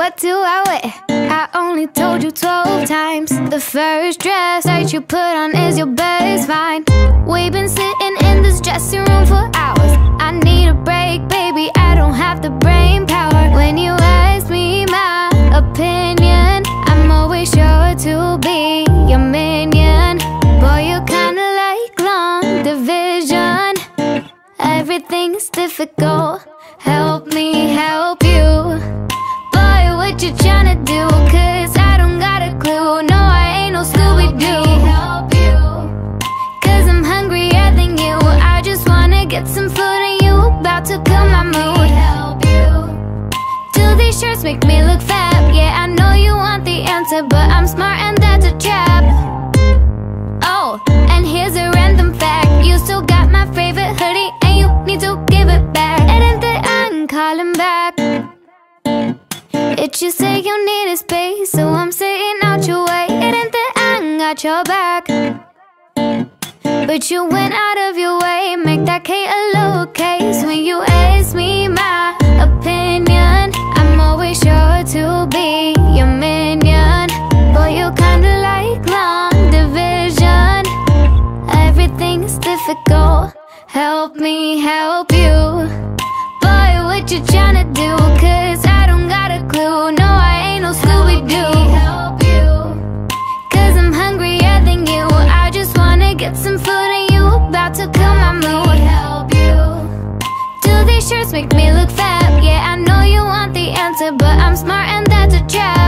What do I wear? I only told you 12 times. The first dress that you put on is your best find. We've been sitting in this dressing room for hours. I need a break, baby. I don't have the brain power. When you ask me my opinion, I'm always sure to be your minion. Boy, you kinda like long division. Everything's difficult. Help me help what you tryna do? Cause I don't got a clue. No, I ain't no Scooby Doo. help you. Cause I'm hungrier than you. I just wanna get some food and you about to kill my mood. help you. Do these shirts make me look fab? Yeah, I know you want the answer, but I'm smart and It you say you need a space, so I'm sitting out your way. And then I got your back. But you went out of your way, make that K a lowercase when you ask me my opinion. I'm always sure to be your minion. Boy, you kinda like long division. Everything's difficult. Help me help you. Boy, what you tryna do? Get some food and you about to kill my mood. help you. Do these shirts make me look fab? Yeah, I know you want the answer, but I'm smart and that's a trap.